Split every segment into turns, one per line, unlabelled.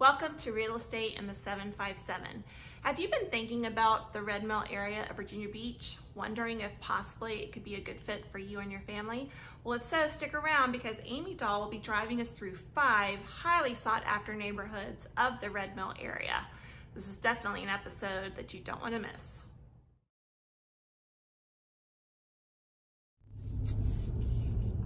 Welcome to Real Estate in the 757. Have you been thinking about the Red Mill area of Virginia Beach, wondering if possibly it could be a good fit for you and your family? Well, if so, stick around because Amy Doll will be driving us through five highly sought after neighborhoods of the Red Mill area. This is definitely an episode that you don't want to miss.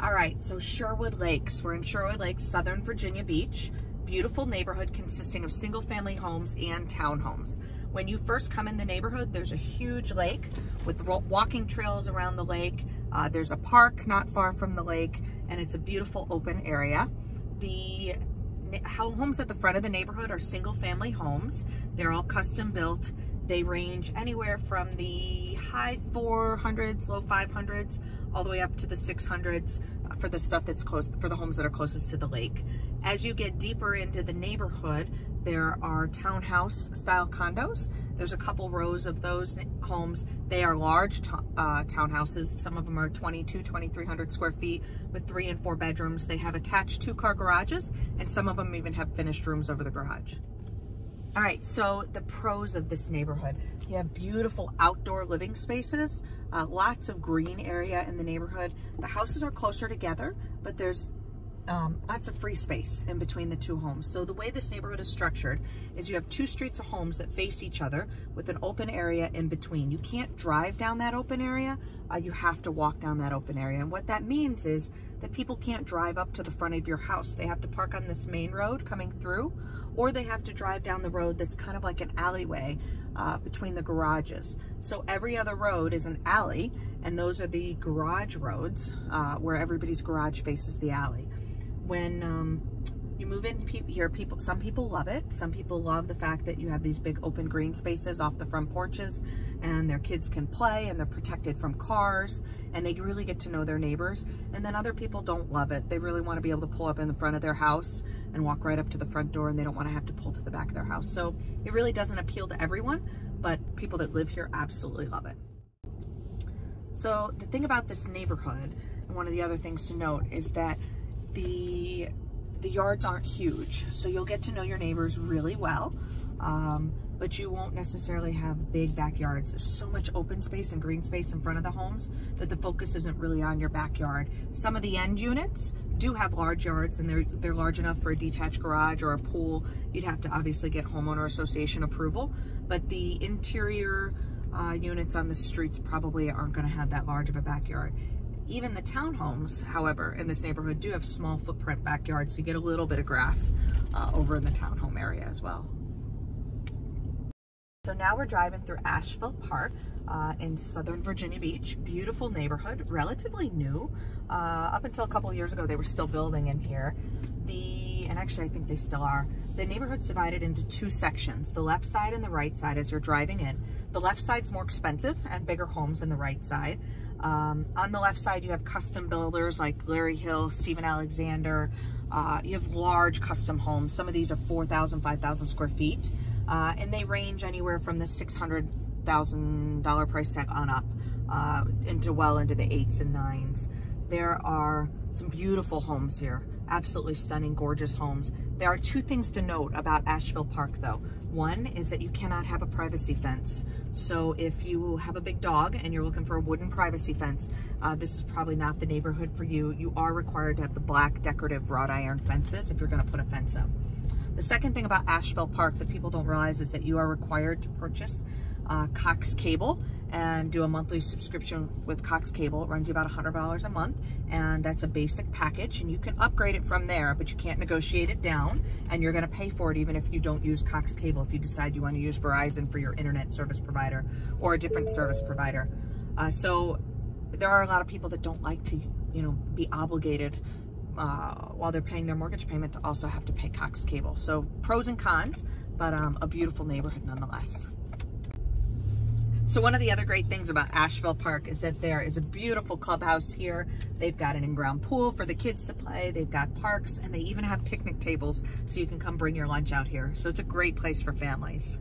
All right, so Sherwood Lakes. We're in Sherwood Lakes, Southern Virginia Beach. Beautiful neighborhood consisting of single family homes and townhomes. When you first come in the neighborhood, there's a huge lake with walking trails around the lake. Uh, there's a park not far from the lake, and it's a beautiful open area. The homes at the front of the neighborhood are single family homes. They're all custom built. They range anywhere from the high 400s, low 500s, all the way up to the 600s for the stuff that's close, for the homes that are closest to the lake. As you get deeper into the neighborhood, there are townhouse style condos. There's a couple rows of those homes. They are large uh, townhouses. Some of them are 22, 2300 square feet with three and four bedrooms. They have attached two car garages and some of them even have finished rooms over the garage. All right, so the pros of this neighborhood. You have beautiful outdoor living spaces, uh, lots of green area in the neighborhood. The houses are closer together, but there's um, lots of free space in between the two homes. So the way this neighborhood is structured is you have two streets of homes that face each other with an open area in between. You can't drive down that open area, uh, you have to walk down that open area. And what that means is that people can't drive up to the front of your house. They have to park on this main road coming through or they have to drive down the road that's kind of like an alleyway uh, between the garages. So every other road is an alley, and those are the garage roads uh, where everybody's garage faces the alley. When um, you move in here, people, some people love it. Some people love the fact that you have these big open green spaces off the front porches and their kids can play and they're protected from cars and they really get to know their neighbors. And then other people don't love it. They really want to be able to pull up in the front of their house and walk right up to the front door and they don't want to have to pull to the back of their house. So it really doesn't appeal to everyone, but people that live here absolutely love it. So the thing about this neighborhood, and one of the other things to note is that the the yards aren't huge, so you'll get to know your neighbors really well, um, but you won't necessarily have big backyards. There's so much open space and green space in front of the homes that the focus isn't really on your backyard. Some of the end units do have large yards and they're, they're large enough for a detached garage or a pool. You'd have to obviously get homeowner association approval, but the interior uh, units on the streets probably aren't gonna have that large of a backyard. Even the townhomes, however, in this neighborhood do have small footprint backyards, so you get a little bit of grass uh, over in the townhome area as well. So now we're driving through Ashville Park uh, in Southern Virginia Beach. Beautiful neighborhood, relatively new. Uh, up until a couple years ago, they were still building in here. The, and actually I think they still are, the neighborhood's divided into two sections, the left side and the right side as you're driving in. The left side's more expensive and bigger homes than the right side. Um, on the left side, you have custom builders like Larry Hill, Stephen Alexander. Uh, you have large custom homes. Some of these are 4,000, 5,000 square feet. Uh, and they range anywhere from the $600,000 price tag on up uh, into well into the eights and nines. There are some beautiful homes here absolutely stunning, gorgeous homes. There are two things to note about Ashville Park though. One is that you cannot have a privacy fence. So if you have a big dog and you're looking for a wooden privacy fence, uh, this is probably not the neighborhood for you. You are required to have the black decorative wrought iron fences if you're gonna put a fence up. The second thing about Ashville Park that people don't realize is that you are required to purchase uh, Cox Cable and do a monthly subscription with Cox Cable. It runs you about $100 a month, and that's a basic package, and you can upgrade it from there, but you can't negotiate it down, and you're gonna pay for it even if you don't use Cox Cable, if you decide you wanna use Verizon for your internet service provider or a different service provider. Uh, so there are a lot of people that don't like to, you know, be obligated uh, while they're paying their mortgage payment to also have to pay Cox Cable. So pros and cons, but um, a beautiful neighborhood nonetheless. So one of the other great things about Ashville Park is that there is a beautiful clubhouse here. They've got an in-ground pool for the kids to play. They've got parks and they even have picnic tables so you can come bring your lunch out here. So it's a great place for families.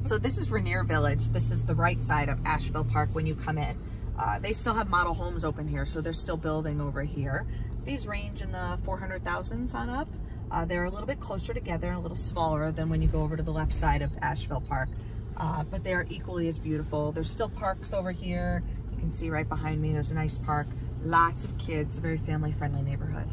So this is Rainier Village. This is the right side of Ashville Park when you come in. Uh, they still have model homes open here, so they're still building over here. These range in the 400,000s on up. Uh, they're a little bit closer together, and a little smaller than when you go over to the left side of Ashville Park, uh, but they are equally as beautiful. There's still parks over here. You can see right behind me, there's a nice park. Lots of kids, a very family-friendly neighborhood.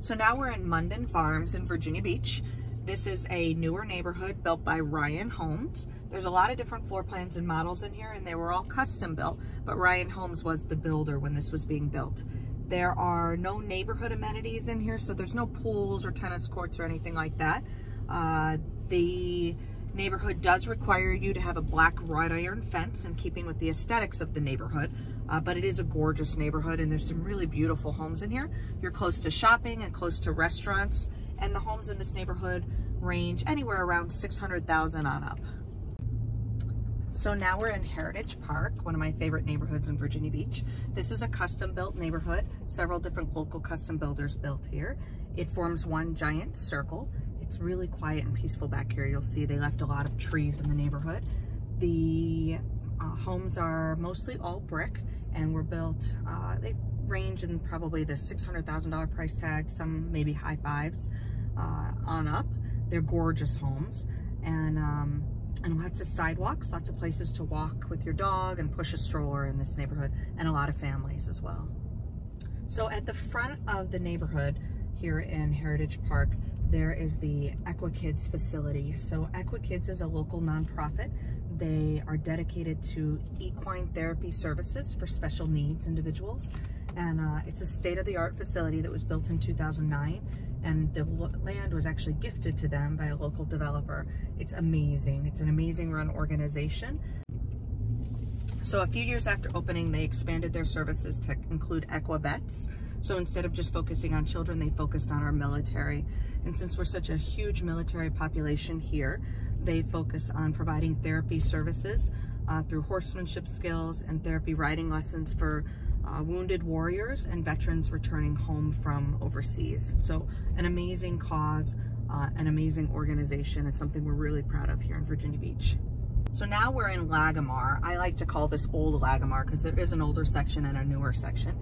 So now we're in Munden Farms in Virginia Beach. This is a newer neighborhood built by Ryan Homes. There's a lot of different floor plans and models in here and they were all custom built, but Ryan Homes was the builder when this was being built. There are no neighborhood amenities in here, so there's no pools or tennis courts or anything like that. Uh, the neighborhood does require you to have a black wrought iron fence in keeping with the aesthetics of the neighborhood, uh, but it is a gorgeous neighborhood and there's some really beautiful homes in here. You're close to shopping and close to restaurants and the homes in this neighborhood range anywhere around 600,000 on up. So now we're in Heritage Park, one of my favorite neighborhoods in Virginia Beach. This is a custom built neighborhood. Several different local custom builders built here. It forms one giant circle. It's really quiet and peaceful back here. You'll see they left a lot of trees in the neighborhood. The uh, homes are mostly all brick and were built, uh, they range in probably the $600,000 price tag, some maybe high fives uh, on up. They're gorgeous homes and um, and lots of sidewalks, lots of places to walk with your dog and push a stroller in this neighborhood and a lot of families as well. So at the front of the neighborhood here in Heritage Park, there is the EquiKids facility. So EquiKids is a local nonprofit. They are dedicated to equine therapy services for special needs individuals. And uh, it's a state-of-the-art facility that was built in 2009 and the land was actually gifted to them by a local developer. It's amazing. It's an amazing run organization. So a few years after opening, they expanded their services to include Equivets. So instead of just focusing on children, they focused on our military. And since we're such a huge military population here, they focus on providing therapy services uh, through horsemanship skills and therapy riding lessons for uh, wounded warriors and veterans returning home from overseas. So an amazing cause, uh, an amazing organization. It's something we're really proud of here in Virginia Beach. So now we're in Lago Mar. I like to call this Old Lago Mar because there is an older section and a newer section.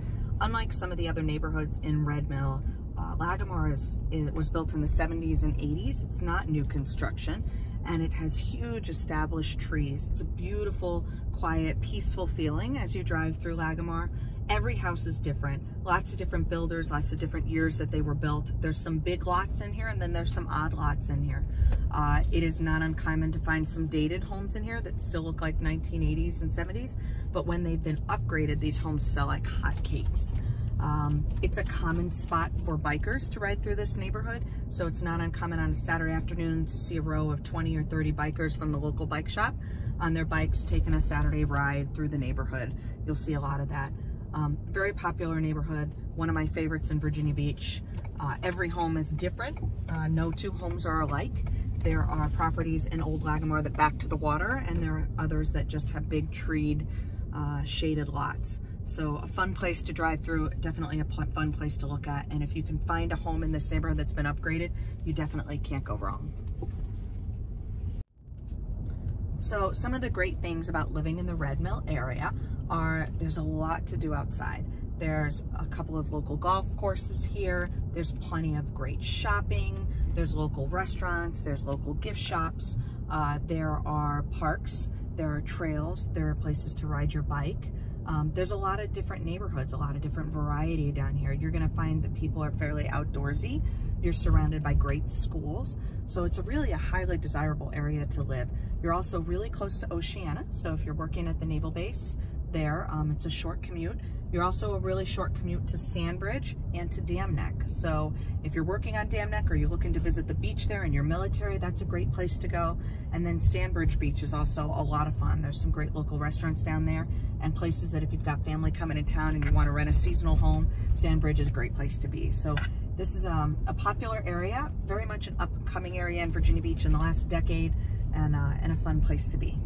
Unlike some of the other neighborhoods in Red Mill, uh, Lago Mar is, it was built in the 70s and 80s. It's not new construction and it has huge established trees. It's a beautiful, quiet, peaceful feeling as you drive through Lago Mar. Every house is different. Lots of different builders, lots of different years that they were built. There's some big lots in here and then there's some odd lots in here. Uh, it is not uncommon to find some dated homes in here that still look like 1980s and 70s, but when they've been upgraded, these homes sell like hotcakes. Um, it's a common spot for bikers to ride through this neighborhood, so it's not uncommon on a Saturday afternoon to see a row of 20 or 30 bikers from the local bike shop on their bikes taking a Saturday ride through the neighborhood. You'll see a lot of that. Um, very popular neighborhood, one of my favorites in Virginia Beach. Uh, every home is different. Uh, no two homes are alike. There are properties in Old Lago Mar that back to the water, and there are others that just have big treed, uh, shaded lots. So a fun place to drive through, definitely a fun place to look at. And if you can find a home in this neighborhood that's been upgraded, you definitely can't go wrong. So some of the great things about living in the Red Mill area are there's a lot to do outside. There's a couple of local golf courses here. There's plenty of great shopping. There's local restaurants. There's local gift shops. Uh, there are parks. There are trails. There are places to ride your bike. Um, there's a lot of different neighborhoods, a lot of different variety down here. You're going to find that people are fairly outdoorsy. You're surrounded by great schools. So it's a really a highly desirable area to live. You're also really close to Oceana. So if you're working at the naval base, there. Um, it's a short commute. You're also a really short commute to Sandbridge and to Dam Neck. So if you're working on Dam Neck or you're looking to visit the beach there and you're military, that's a great place to go. And then Sandbridge Beach is also a lot of fun. There's some great local restaurants down there and places that if you've got family coming in town and you want to rent a seasonal home, Sandbridge is a great place to be. So this is um, a popular area, very much an upcoming area in Virginia Beach in the last decade and, uh, and a fun place to be.